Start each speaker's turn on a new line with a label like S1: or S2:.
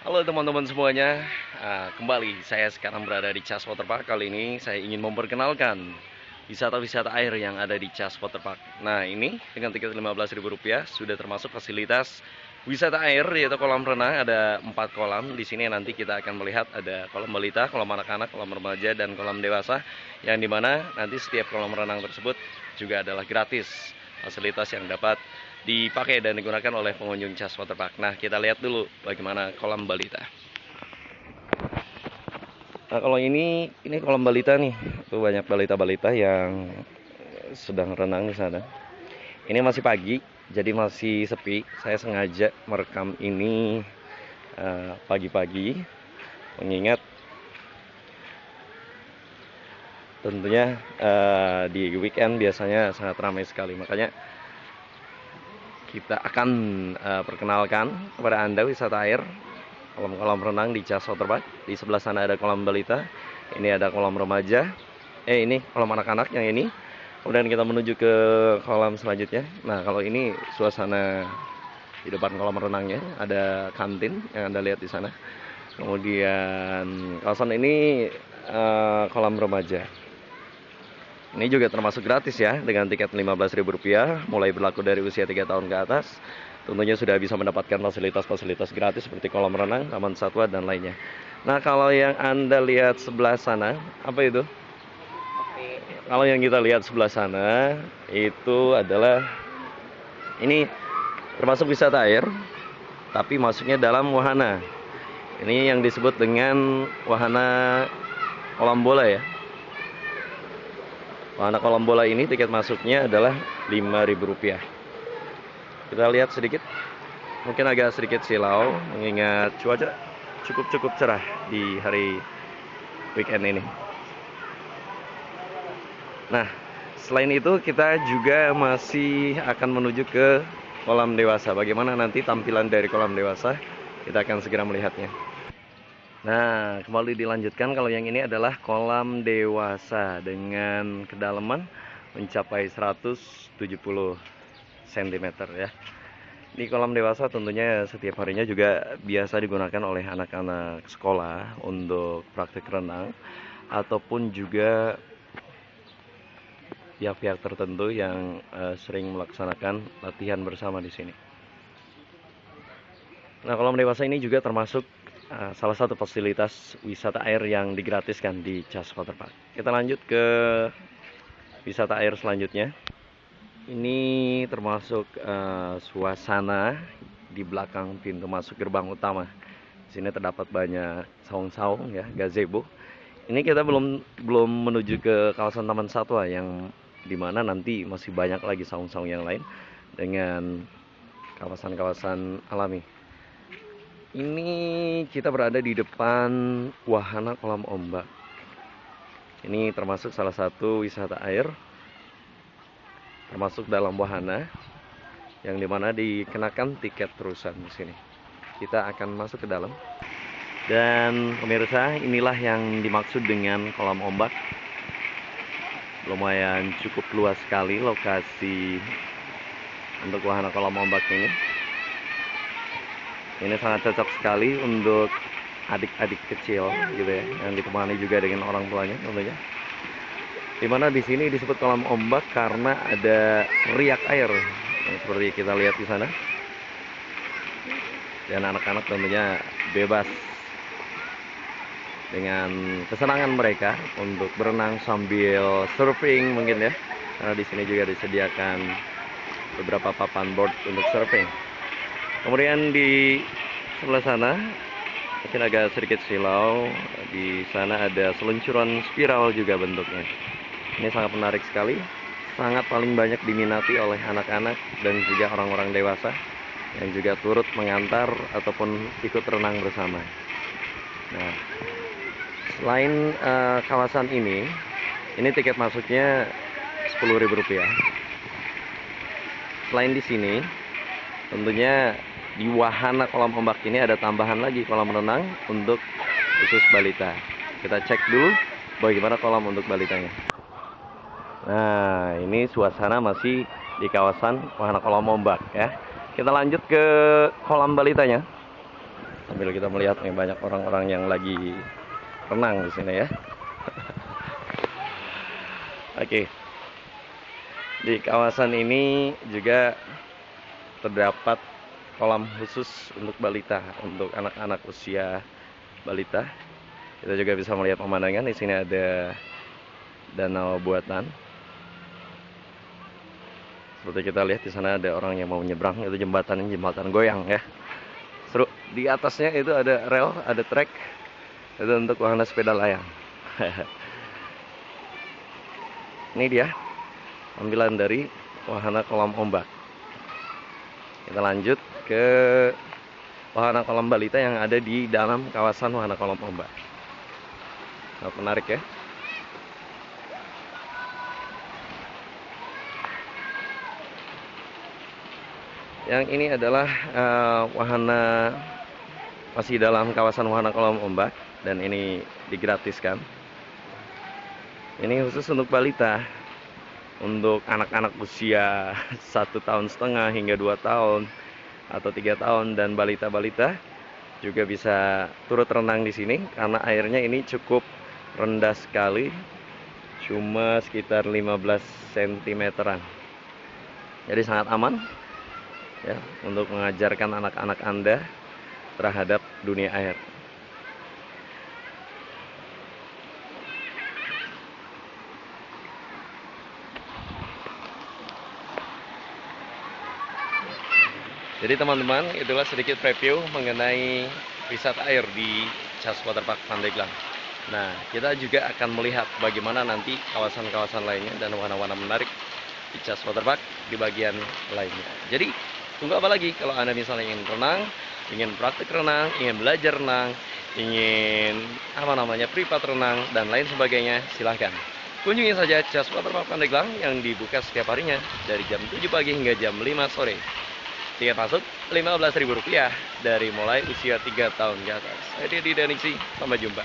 S1: Halo teman-teman semuanya, Ah, kembali saya sekarang berada di Cas Waterpark. Kali ini saya ingin memperkenalkan wisata-wisata air yang ada di Cas Waterpark. Nah ini dengan tiket Rp15.000 sudah termasuk fasilitas wisata air yaitu kolam renang ada empat kolam. Di sini nanti kita akan melihat ada kolam balita, kolam anak-anak, kolam remaja dan kolam dewasa. Yang di mana nanti setiap kolam renang tersebut juga adalah gratis fasilitas yang dapat dipakai dan digunakan oleh pengunjung Cas Waterpark. Nah, kita lihat dulu bagaimana kolam balita. Nah, kalau ini ini kolam balita nih. Tuh banyak balita-balita yang sedang renang di sana. Ini masih pagi, jadi masih sepi. Saya sengaja merekam ini eh, pagi-pagi mengingat tentunya uh, di weekend biasanya sangat ramai sekali makanya kita akan uh, perkenalkan kepada anda wisata air kolam-kolam renang di Cas Waterpark. Di sebelah sana ada kolam balita ini ada kolam remaja eh ini kolam anak-anak yang ini. Kemudian kita menuju ke kolam selanjutnya. Nah kalau ini suasana di depan kolam renangnya ada kantin yang anda lihat di sana. Kemudian kawasan ini uh, kolam remaja ini juga termasuk gratis ya dengan tiket Rp15.000 mulai berlaku dari usia 3 tahun ke atas. Tentunya sudah bisa mendapatkan fasilitas-fasilitas gratis seperti kolam renang, taman satwa dan lainnya. Nah, kalau yang Anda lihat sebelah sana, apa itu? Kalau yang kita lihat sebelah sana itu adalah ini termasuk wisata air tapi masuknya dalam wahana. Ini yang disebut dengan wahana kolam bola ya. Wahana kolam bola ini tiket masuknya adalah Rp5.000. Kita lihat sedikit. Mungkin agak sedikit silau mengingat cuaca cukup-cukup cerah di hari weekend ini. Nah, selain itu kita juga masih akan menuju ke kolam dewasa. Bagaimana nanti tampilan dari kolam dewasa? Kita akan segera melihatnya. Nah, kembali dilanjutkan kalau yang ini adalah kolam dewasa dengan kedalaman mencapai 170 cm ya. Di kolam dewasa tentunya setiap harinya juga biasa digunakan oleh anak-anak sekolah untuk praktik renang ataupun juga pihak-pihak tertentu yang uh, sering melaksanakan latihan bersama di sini. Nah, kolam dewasa ini juga termasuk uh, salah satu fasilitas wisata air yang digratiskan di Cas Waterpark. Kita lanjut ke wisata air selanjutnya. Ini termasuk uh, suasana di belakang pintu masuk gerbang utama. Di sini terdapat banyak saung-saung ya, gazebo. Ini kita belum belum menuju ke kawasan Taman Satwa yang di mana nanti masih banyak lagi saung-saung yang lain dengan kawasan-kawasan alami. Ini kita berada di depan wahana kolam ombak. Ini termasuk salah satu wisata air, termasuk dalam wahana yang di mana dikenakan tiket terusan di sini. Kita akan masuk ke dalam. Dan pemirsa, inilah yang dimaksud dengan kolam ombak. Lumayan cukup luas sekali lokasi untuk wahana kolam ombak ini ini sangat cocok sekali untuk adik-adik kecil gitu ya yang ditemani juga dengan orang tuanya tentunya. Di mana di sini disebut kolam ombak karena ada riak air yang seperti kita lihat di sana. Dan anak-anak tentunya bebas dengan kesenangan mereka untuk berenang sambil surfing mungkin ya. Karena di sini juga disediakan beberapa papan board untuk surfing kemudian di sebelah sana mungkin agak sedikit silau di sana ada seluncuran spiral juga bentuknya. Ini sangat menarik sekali sangat paling banyak diminati oleh anak-anak dan juga orang-orang dewasa yang juga turut mengantar ataupun ikut renang bersama. Nah selain uh, kawasan ini ini tiket masuknya Rp10.000 selain di sini tentunya di wahana kolam ombak ini ada tambahan lagi kolam renang untuk khusus balita. Kita cek dulu bagaimana kolam untuk balitanya. Nah, ini suasana masih di kawasan wahana kolam ombak ya. Kita lanjut ke kolam balitanya. sambil kita melihat nih banyak orang-orang yang lagi renang di sini ya. Oke. Di kawasan ini juga terdapat kolam khusus untuk balita, untuk anak-anak usia balita. Kita juga bisa melihat pemandangan di sini ada danau buatan. Seperti kita lihat di sana ada orang yang mau menyeberang, itu jembatan jembatan goyang ya. Seru. Di atasnya itu ada rel, ada trek. Itu untuk wahana sepeda layang. Ini dia tampilan dari wahana kolam ombak. Kita lanjut ke wahana kolam balita yang ada di dalam kawasan wahana kolam ombak. Sangat menarik ya. Yang ini adalah uh, wahana masih dalam kawasan wahana kolam ombak dan ini digratiskan ini khusus untuk balita untuk anak-anak usia satu tahun setengah hingga dua tahun atau tiga tahun dan balita-balita juga bisa turut renang di sini karena airnya ini cukup rendah sekali cuma sekitar 15 cm-an jadi sangat aman ya untuk mengajarkan anak-anak Anda terhadap dunia air Jadi teman-teman, itulah sedikit preview mengenai wisata air di Chas Waterpark Pandeglang. Nah, kita juga akan melihat bagaimana nanti kawasan-kawasan lainnya dan warna-warna menarik di Chas Waterpark di bagian lainnya. Jadi, tunggu apa lagi kalau Anda misalnya ingin renang, ingin praktik renang, ingin belajar renang, ingin apa namanya privat renang dan lain sebagainya, silahkan. Kunjungi saja Chas Waterpark Pandeglang yang dibuka setiap harinya dari jam 7 pagi hingga jam 5 sore. Tiket masuk Rp15.000 dari mulai usia 3 tahun ke atas. Saya Deddy Daniksi, sampai jumpa.